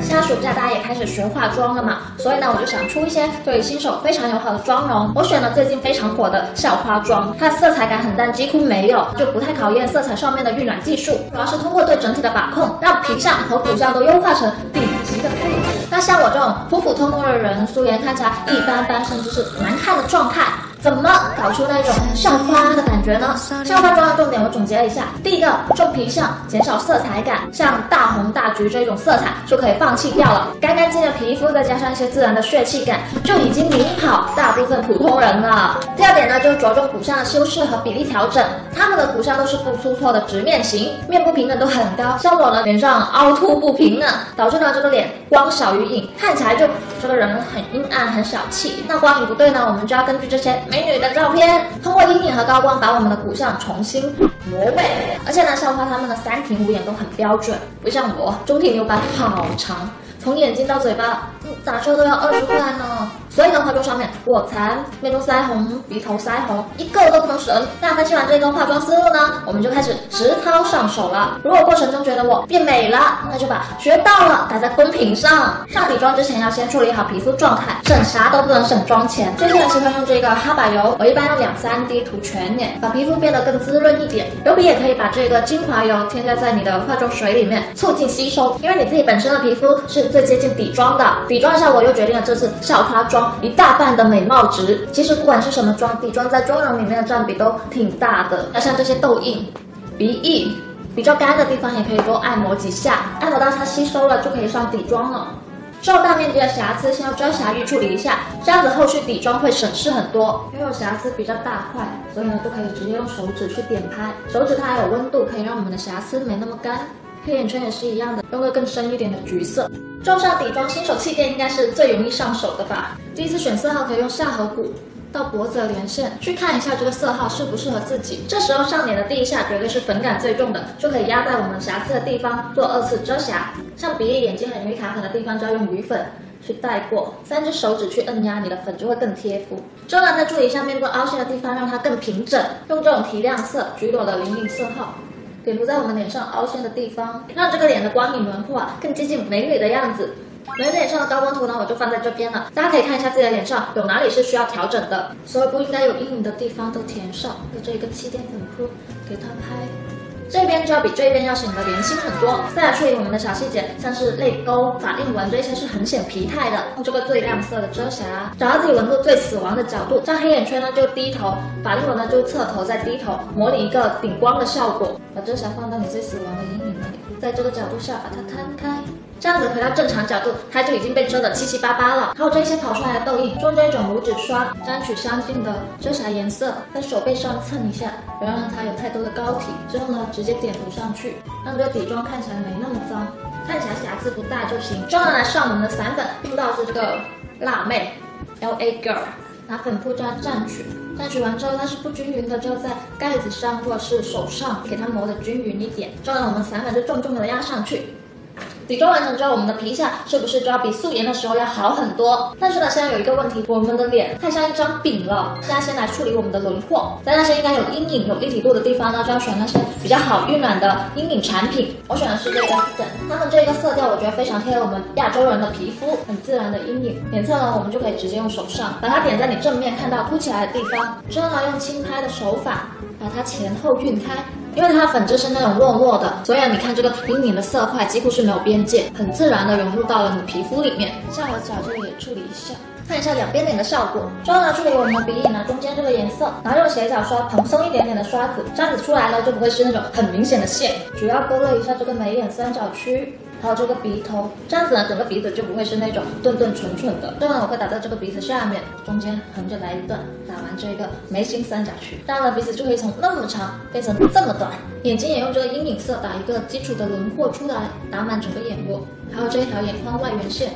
现在暑假大家也开始学化妆了嘛，所以呢，我就想出一些对新手非常友好的妆容。我选了最近非常火的校花妆，它的色彩感很淡，几乎没有，就不太考验色彩上面的晕染技术，主要是通过对整体的把控，让皮相和骨相都优化成顶。那像我这种普普通通的人，素颜看起来一般般，甚至是难看的状态。怎么搞出那种校花的感觉呢？校花妆的重点我总结了一下：第一个，重皮相，减少色彩感，像大红大橘这种色彩就可以放弃掉了。干干净净的皮肤再加上一些自然的血气感，就已经领跑大部分普通人了。第二点呢，就是着重骨相的修饰和比例调整，他们的骨相都是不出错的直面型，面部平整度很高，像我呢脸上凹凸不平呢，导致呢这个脸光小于影，看起来就这个人很阴暗很小气。那光影不对呢，我们就要根据这些。美女的照片，通过阴影和高光把我我们的骨相重新挪位。而且呢，校花他们的三庭五眼都很标准，不像我中庭留白好长，从眼睛到嘴巴，嗯，打车都要二十块呢。所以呢，化妆上面卧蚕、面中腮红、鼻头腮红，一个都不能省。那分析完这个化妆思路呢，我们就开始实操上手了。如果过程中觉得我变美了，那就把学到了打在公屏上。上底妆之前要先处理好皮肤状态，省啥都不能省妆前。最近很喜欢用这个哈巴油，我一般用两三滴涂全脸，把皮肤变得更滋润一点。油笔也可以把这个精华油添加在你的化妆水里面，促进吸收。因为你自己本身的皮肤是最接近底妆的，底妆效果又决定了这次校花妆。一大半的美貌值，其实不管是什么妆，底妆在妆容里面的占比都挺大的。那像这些痘印、鼻翼比较干的地方，也可以多按摩几下，按摩到它吸收了，就可以上底妆了。这种大面积的瑕疵，先用遮瑕液处理一下，这样子后续底妆会省事很多。因为瑕疵比较大块，所以呢就可以直接用手指去点拍，手指它还有温度，可以让我们的瑕疵没那么干。黑眼圈也是一样的，用个更深一点的橘色。妆上底妆，新手气垫应该是最容易上手的吧？第一次选色号可以用下颌骨到脖子的连线，去看一下这个色号适不适合自己。这时候上脸的第一下绝对是粉感最重的，就可以压在我们瑕疵的地方做二次遮瑕。像鼻翼、眼睛很容易卡粉的地方，就要用余粉去带过，三只手指去摁压，你的粉就会更贴肤。之后呢，再注意一下面部凹陷的地方，让它更平整，用这种提亮色橘朵的零零色号。点涂在我们脸上凹陷的地方，让这个脸的光影轮廓啊更接近美女的样子。美脸上的高光图呢，我就放在这边了，大家可以看一下自己的脸上有哪里是需要调整的，所有不应该有阴影的地方都填上，用这个气垫粉扑给它拍。这边就要比这边要显得年轻很多。再来处理我们的小细节，像是泪沟、法令纹这些是很显疲态的，用这个最亮色的遮瑕，找到自己纹路最死亡的角度。像黑眼圈呢就低头，法令纹呢就侧头再低头，模拟一个顶光的效果。把遮瑕放到你最死亡的阴影那里，在这个角度下把它摊开。这样子回到正常角度，它就已经被遮得七七八八了。还有这些跑出来的痘印，用这种拇指刷沾取相近的遮瑕颜色，在手背上蹭一下，不要让它有太多的膏体。之后呢，直接点涂上去，让这个底妆看起来没那么脏，看起来瑕疵不大就行。之后，来上我们的散粉，用到是这个辣妹 L A Girl，拿粉扑这样蘸取，蘸取完之后它是不均匀的，就要在盖子上或者是手上给它磨得均匀一点。之后，我们散粉就重重的压上去。底妆完成之后，我们的皮下是不是就要比素颜的时候要好很多？但是呢，现在有一个问题，我们的脸太像一张饼了。现在先来处理我们的轮廓，在那些应该有阴影、有立体度的地方呢，就要选那些比较好晕染的阴影产品。我选的是这个 d 它们这个色调我觉得非常贴合我们亚洲人的皮肤，很自然的阴影。脸侧呢，我们就可以直接用手上把它点在你正面看到凸起来的地方，之后呢，用轻拍的手法把它前后晕开。因为它粉质是那种糯糯的，所以啊，你看这个阴影的色块几乎是没有边界，很自然的融入到了你皮肤里面。下颌角这里也处理一下，看一下两边脸的效果。之后呢，处理我们的鼻影呢，中间这个颜色，然后用斜角刷蓬松一点点的刷子，这样子出来呢就不会是那种很明显的线，主要勾勒一下这个眉眼三角区。还有这个鼻头，这样子呢，整个鼻子就不会是那种钝钝蠢蠢的。这样呢，我会打在这个鼻子下面，中间横着来一段，打完这个眉心三角区，这样的，鼻子就可以从那么长变成这么短。眼睛也用这个阴影色打一个基础的轮廓出来，打满整个眼窝。还有这一条眼眶外缘线，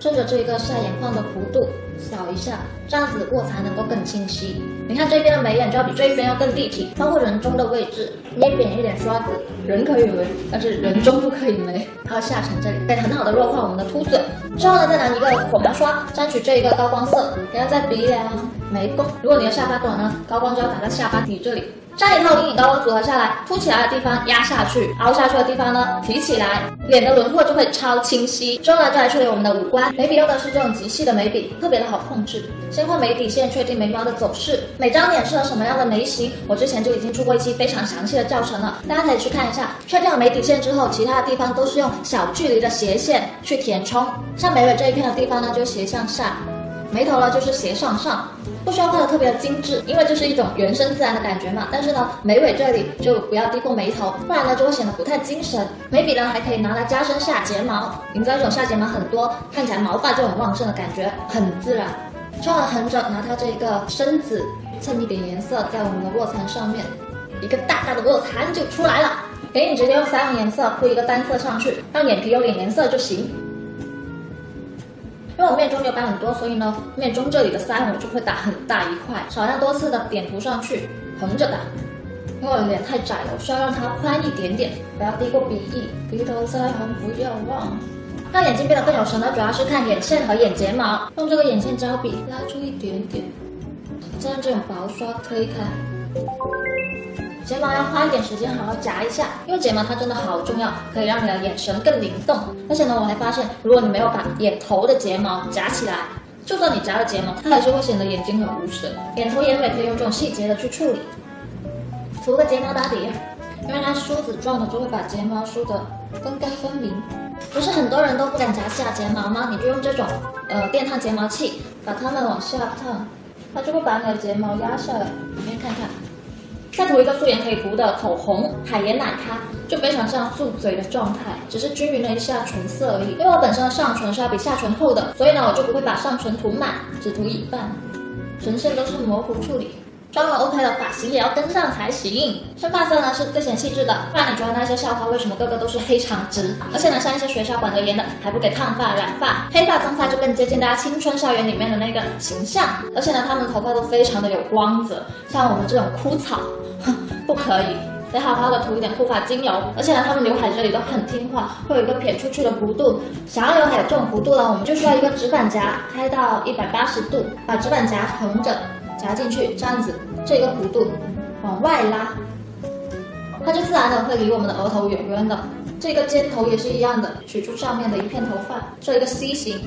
顺着这一个下眼眶的弧度扫一下，这样子卧蚕能够更清晰。你看这边的眉眼就要比这边要更立体，包括人中的位置，捏扁一点刷子，人可以眉，但是人中不可以眉。还有下唇这里，可以很好的弱化我们的凸嘴。之后呢，再拿一个火苗刷沾取这一个高光色，然后在鼻梁、眉弓。如果你的下巴短呢，高光就要打在下巴底这里。这一套阴影高光组合下来，凸起来的地方压下去，凹下去的地方呢提起来，脸的轮廓就会超清晰。之后呢，再来处理我们的五官，眉笔用的是这种极细的眉笔，特别的好控制。先画眉底线，确定眉毛的走势。每张脸适合什么样的眉形，我之前就已经出过一期非常详细的教程了，大家可以去看一下。确定好眉底线之后，其他的地方都是用小距离的斜线去填充。像眉尾这一片的地方呢，就斜向下。眉头呢就是斜上上，不需要画的特别的精致，因为这是一种原生自然的感觉嘛。但是呢，眉尾这里就不要低过眉头，不然呢就会显得不太精神。眉笔呢还可以拿来加深下睫毛，营造一种下睫毛很多，看起来毛发就很旺盛的感觉，很自然。抓了横着，拿它这个身子蹭一点颜色在我们的卧蚕上面，一个大大的卧蚕就出来了。给你直接用三样颜色铺一个单色上去，让眼皮有点颜色就行。因为我面中没有斑很多，所以呢，面中这里的腮红就会打很大一块，少量多次的点涂上去，横着打。因为我的脸太窄了，我需要让它宽一点点，不要低过鼻翼，鼻头腮红不要忘。让眼睛变得更有神呢，主要是看眼线和眼睫毛，用这个眼线胶笔拉出一点点，再用这种薄刷推开。睫毛要花一点时间好好夹一下，因为睫毛它真的好重要，可以让你的眼神更灵动。而且呢，我还发现，如果你没有把眼头的睫毛夹起来，就算你夹了睫毛，它还是会显得眼睛很无神。眼头眼尾可以用这种细节的去处理，涂个睫毛打底，因为它梳子状的就会把睫毛梳得分干分明。不是很多人都不敢夹下睫毛吗？你就用这种呃电烫睫毛器，把它们往下烫，它就会把你的睫毛压下来。里面看看。再涂一个素颜可以涂的口红，海盐奶咖，就非常像素嘴的状态，只是均匀了一下唇色而已。因为我本身的上唇是要比下唇厚的，所以呢，我就不会把上唇涂满，只涂一半，唇线都是模糊处理。妆容 OK 的，发型也要跟上才行。深发色呢是最显气质的，不然你觉得那些校花为什么个个都是黑长直？而且呢，像一些学校管得严的，还不给烫发、染发，黑发、棕发就更接近大家青春校园里面的那个形象。而且呢，他们头发都非常的有光泽，像我们这种枯草，哼 不可以，得好好的涂一点护发精油。而且呢，他们刘海这里都很听话，会有一个撇出去的弧度。想要刘海有这种弧度呢，我们就需要一个直板夹，开到一百八十度，把直板夹横着。夹进去，这样子，这个弧度往外拉，它就自然的会离我们的额头远远的。这个尖头也是一样的，取出上面的一片头发，做一个 C 型，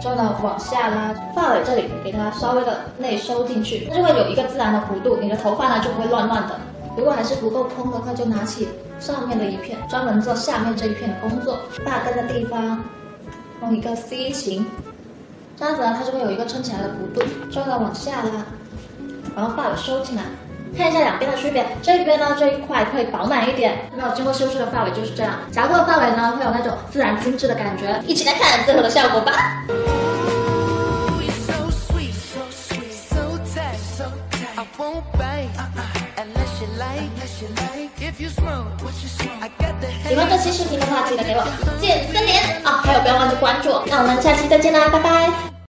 之后呢往下拉，发尾这里给它稍微的内收进去，它就会有一个自然的弧度，你的头发呢就不会乱乱的。如果还是不够蓬的话，就拿起上面的一片，专门做下面这一片的工作。发根的地方弄一个 C 型，这样子呢它就会有一个撑起来的弧度，之后呢往下拉。然后发尾收进来，看一下两边的区别。这边呢这一块会饱满一点，没有经过修饰的发尾就是这样。夹过的发尾呢会有那种自然精致的感觉。一起来看最后的效果吧。喜欢这期视频的话，记得给我一键三连啊！还有不要忘记关注。那我们下期再见啦，拜拜。